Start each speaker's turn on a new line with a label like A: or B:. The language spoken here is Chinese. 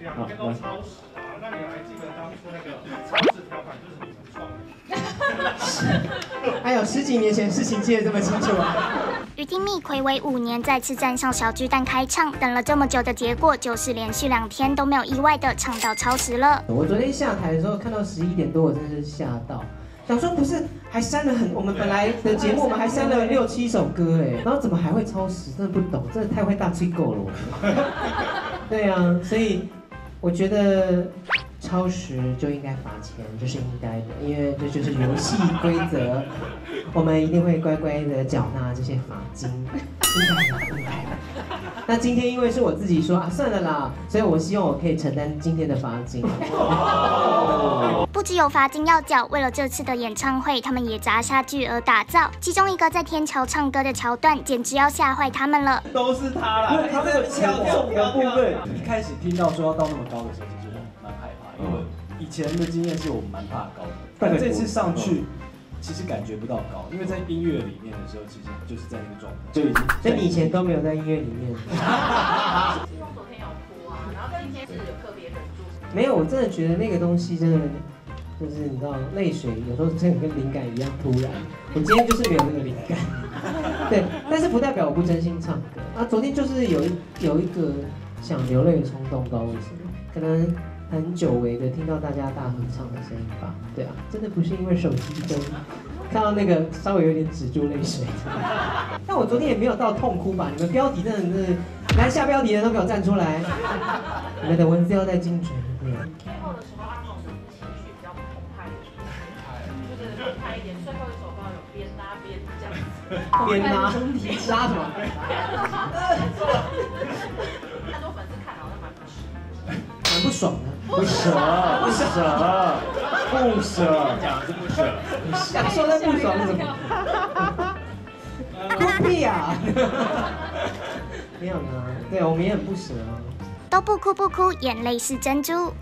A: 两个都超时啊！那你还记得当初那个超时条款就是你们创的？
B: 哎呦，十几年前事情记得这么清楚啊！
C: 于丁密暌违五年再次站上小巨蛋开唱，等了这么久的结果就是连续两天都没有意外的唱到超时了。
B: 我昨天下台的时候看到十一点多，我真的是吓到，想说不是还删了很，我们本来的节目我们还删了六七首歌哎，然后怎么还会超时？真的不懂，真的太会大吹狗了我。对啊，所以。我觉得超时就应该罚钱，这是应该的，因为这就是游戏规则，我们一定会乖乖的缴纳这些罚金，应该的，应该的。那今天因为是我自己说啊，算了啦，所以我希望我可以承担今天的罚金。
C: 不只有罚金要缴，为了这次的演唱会，他们也砸下巨额打造。其中一个在天桥唱歌的桥段，简直要吓坏他们了。
D: 都是他啦，因为他这个敲重的部分，一开始听到说要到那么高的时候，其实蛮害怕，因为以前的经验是我蛮怕高的，但这次上去。其实感觉不到高，因为在音乐里面的时候，其实就是在那个状态，就已经。
B: 所以你以前都没有在音乐里面。
E: 希望昨天有哭啊，然后今天是有特别忍住。
B: 没有，我真的觉得那个东西真的，就是你知道，泪水有时候真的跟灵感一样突然。我今天就是没有那个灵感，对，但是不代表我不真心唱歌啊。昨天就是有一有一个想流泪的冲动，不知道为什么，可能。很久违的听到大家大合唱的声音吧？对啊，真的不是因为手机灯，看到那个稍微有点止住泪水。但我昨天也没有到痛哭吧？你们标题真的是来下标题的都给我站出来！你们的文字要再精准一点。
E: 最后的时候，阿茂是情绪比较澎湃一点，就是澎湃一点。最后一首歌有边拉边这样子，
B: 边拉 拉什么？
E: 很多粉丝看好像蛮不爽，
B: 蛮不爽的。
D: 不舍，不舍，不舍，
A: 讲是不舍，
B: 想说的不爽什么？哭屁呀！没有呢，对我们也很不舍啊。
C: 都不哭不哭，眼泪是珍珠。